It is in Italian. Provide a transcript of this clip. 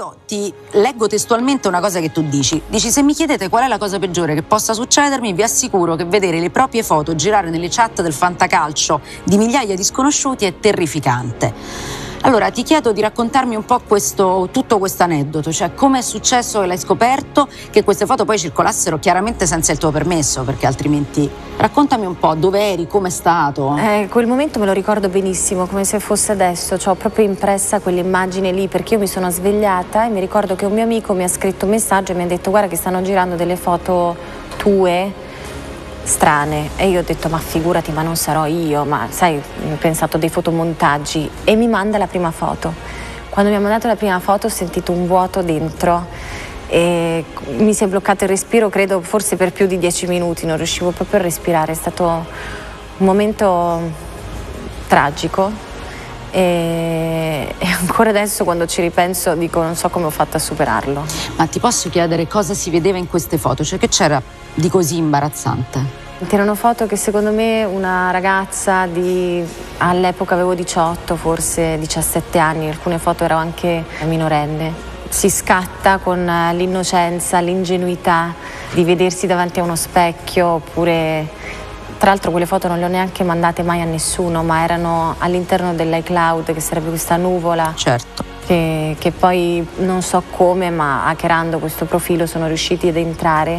io ti leggo testualmente una cosa che tu dici. Dici se mi chiedete qual è la cosa peggiore che possa succedermi, vi assicuro che vedere le proprie foto girare nelle chat del fantacalcio di migliaia di sconosciuti è terrificante. Allora ti chiedo di raccontarmi un po' questo, tutto questo aneddoto, cioè come è successo che l'hai scoperto, che queste foto poi circolassero chiaramente senza il tuo permesso, perché altrimenti raccontami un po' dove eri, come è stato. Eh, quel momento me lo ricordo benissimo, come se fosse adesso, cioè, ho proprio impressa quell'immagine lì perché io mi sono svegliata e mi ricordo che un mio amico mi ha scritto un messaggio e mi ha detto guarda che stanno girando delle foto tue strane. E io ho detto ma figurati ma non sarò io, ma sai, ho pensato dei fotomontaggi. E mi manda la prima foto. Quando mi ha mandato la prima foto ho sentito un vuoto dentro e mi si è bloccato il respiro credo forse per più di dieci minuti, non riuscivo proprio a respirare, è stato un momento tragico. E, e, ancora adesso quando ci ripenso dico non so come ho fatto a superarlo. Ma ti posso chiedere cosa si vedeva in queste foto? Cioè che c'era di così imbarazzante? Erano foto che secondo me una ragazza di all'epoca avevo 18, forse 17 anni, alcune foto ero anche minorenne. Si scatta con l'innocenza, l'ingenuità di vedersi davanti a uno specchio oppure tra l'altro quelle foto non le ho neanche mandate mai a nessuno, ma erano all'interno dell'iCloud, che sarebbe questa nuvola. Certo. Che, che poi non so come, ma hackerando questo profilo sono riusciti ad entrare